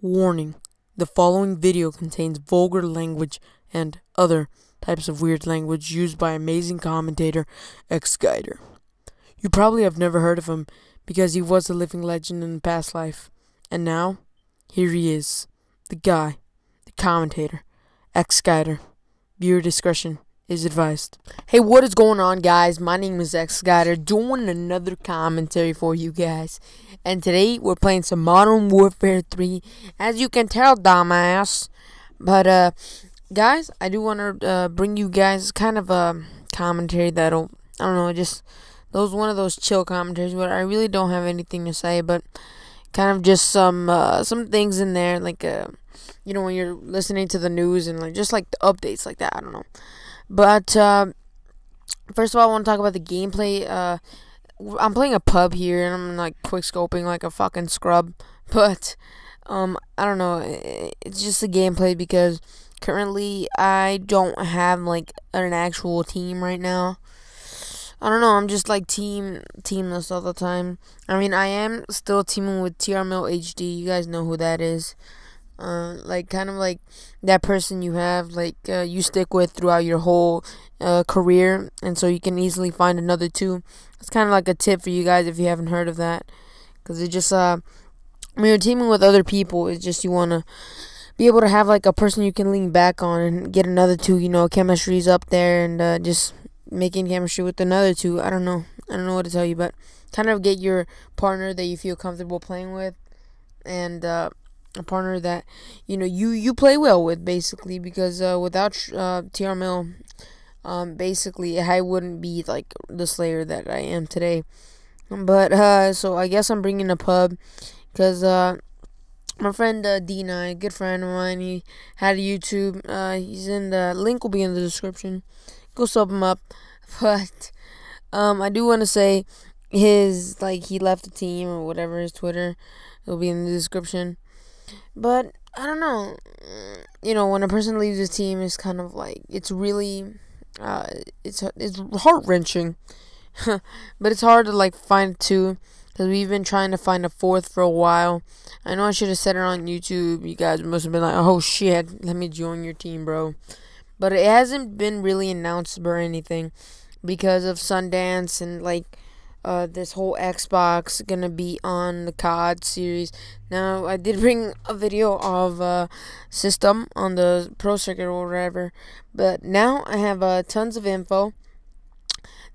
Warning the following video contains vulgar language and other types of weird language used by amazing commentator xGider. You probably have never heard of him because he was a living legend in a past life. And now, here he is the guy, the commentator, xGider. Viewer discretion is advised. Hey, what is going on, guys? My name is xGider, doing another commentary for you guys. And today we're playing some Modern Warfare 3. As you can tell, dumbass. But, uh, guys, I do want to uh, bring you guys kind of a commentary that'll, I don't know, just those one of those chill commentaries where I really don't have anything to say, but kind of just some uh, some things in there, like uh, you know, when you're listening to the news and like just like the updates like that. I don't know. But uh, first of all, I want to talk about the gameplay. Uh, I'm playing a pub here, and I'm like quick scoping like a fucking scrub. But um, I don't know. It's just the gameplay because currently I don't have like an actual team right now. I don't know. I'm just like team teamless all the time. I mean, I am still teaming with TRML HD. You guys know who that is. Uh, like kind of like that person you have like uh, you stick with throughout your whole uh, career and so you can easily find another two. It's kind of like a tip for you guys if you haven't heard of that. Because it just uh when you're teaming with other people it's just you want to be able to have like a person you can lean back on and get another two you know chemistry's up there and uh, just making chemistry with another two. I don't know. I don't know what to tell you but kind of get your partner that you feel comfortable playing with and uh a partner that you know you you play well with basically because uh, without uh, TRML, um, basically I wouldn't be like the Slayer that I am today. But uh, so I guess I'm bringing a pub because uh, my friend uh, D9, a good friend of mine, he had a YouTube. Uh, he's in the link will be in the description. Go sub him up. But um, I do want to say his like he left the team or whatever his Twitter will be in the description. But I don't know. You know, when a person leaves a team, it's kind of like it's really, uh, it's it's heart wrenching. but it's hard to like find two because we've been trying to find a fourth for a while. I know I should have said it on YouTube. You guys must have been like, "Oh shit, let me join your team, bro." But it hasn't been really announced or anything because of Sundance and like uh, this whole Xbox gonna be on the COD series. Now, I did bring a video of uh, system on the Pro Circuit or whatever, but now I have uh, tons of info.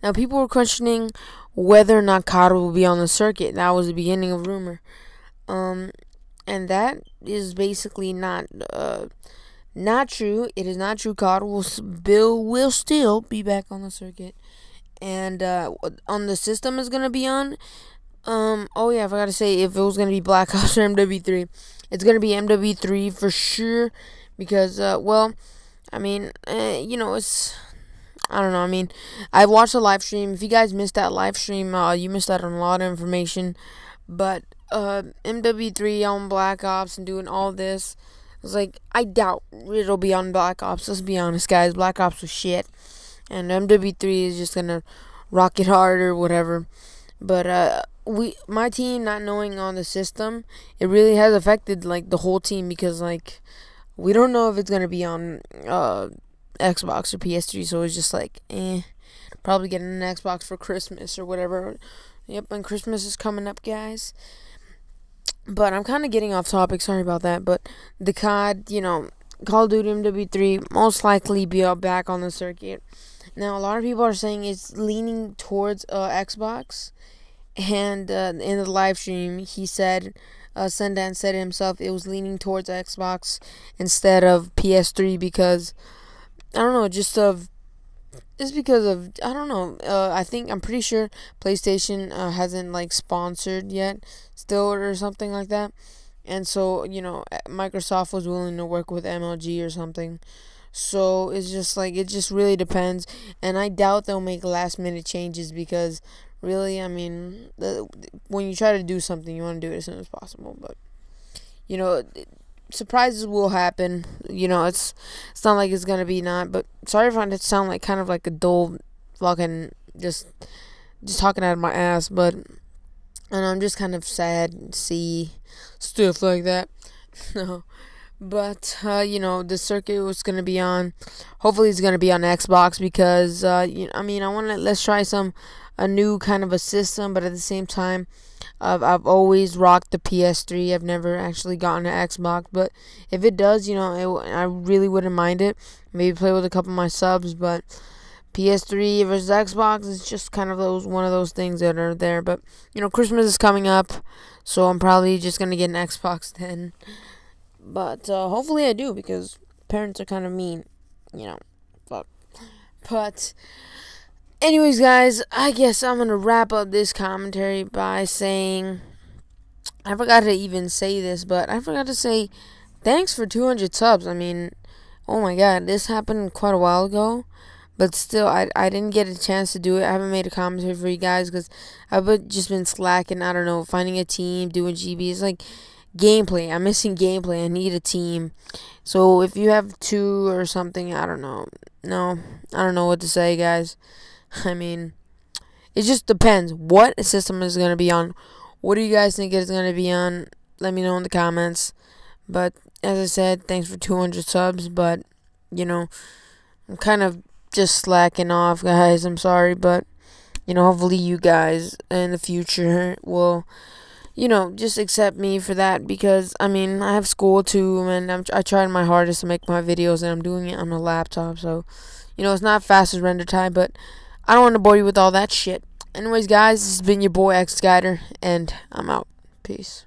Now, people were questioning whether or not COD will be on the circuit. That was the beginning of rumor, um, and that is basically not uh, not true. It is not true. COD will Bill will still be back on the circuit and uh, on the system is gonna be on. Um, oh yeah, I forgot to say if it was gonna be Black Ops or MW3, it's gonna be MW3 for sure because uh, well, I mean, uh, you know, it's I don't know. I mean, I watched a live stream. If you guys missed that live stream, uh, you missed out on a lot of information. But uh, MW3 on Black Ops and doing all this, I was like, I doubt it'll be on Black Ops. Let's be honest, guys. Black Ops was shit and MW3 is just gonna rock it hard or whatever. But uh, we, my team, not knowing on the system, it really has affected like the whole team because like we don't know if it's gonna be on uh, Xbox or PS3, so it's just like eh. Probably getting an Xbox for Christmas or whatever. Yep, and Christmas is coming up, guys. But I'm kind of getting off topic. Sorry about that. But the COD, you know, Call of Duty MW3 most likely be out back on the circuit. Now, a lot of people are saying it's leaning towards uh, Xbox, and uh, in the live stream, he said, uh, Sundance said himself it was leaning towards Xbox instead of PS3 because I don't know, just of it's because of I don't know. Uh, I think I'm pretty sure PlayStation uh, hasn't like sponsored yet, still or something like that, and so you know Microsoft was willing to work with MLG or something. So it's just like it just really depends, and I doubt they'll make last minute changes because really, I mean, the, when you try to do something, you want to do it as soon as possible. But you know, surprises will happen. You know, it's it's not like it's gonna be not. But sorry if I sound like kind of like a dull, fucking just just talking out of my ass. But and I'm just kind of sad to see stuff like that. no. But uh, you know, the circuit was gonna be on. Hopefully, it's gonna be on Xbox because uh, you I mean, I want to let's try some a new kind of a system, but at the same time, I've I've always rocked the PS3. I've never actually gotten an Xbox, but if it does, you know, it, I really wouldn't mind it. Maybe play with a couple of my subs, but PS3 versus Xbox is just kind of those one of those things that are there. But you know, Christmas is coming up, so I'm probably just gonna get an Xbox then. But uh, hopefully I do because parents are kind of mean, you know. Fuck. But anyways, guys, I guess I'm gonna wrap up this commentary by saying I forgot to even say this, but I forgot to say thanks for 200 subs. I mean, oh my god, this happened quite a while ago but still, I, I didn't get a chance to do it. I haven't made a commentary for you guys because I've just been slacking. I don't know, finding a team, doing GB. It's like gameplay. I'm missing gameplay. I need a team. So if you have two or something, I don't know. No, I don't know what to say, guys. I mean, it just depends. What system is going to be on? What do you guys think it's going to be on? Let me know in the comments. But as I said, thanks for 200 subs. But, you know, I'm kind of just slacking off, guys. I'm sorry, but you know, hopefully you guys in the future will you know, just accept me for that because I mean, I have school too and I'm I tried my hardest to make my videos and I'm doing it on a laptop, so you know, it's not fast as render time, but I don't want to bore you with all that shit. Anyways, guys, this has been your boy xGider and I'm out. Peace.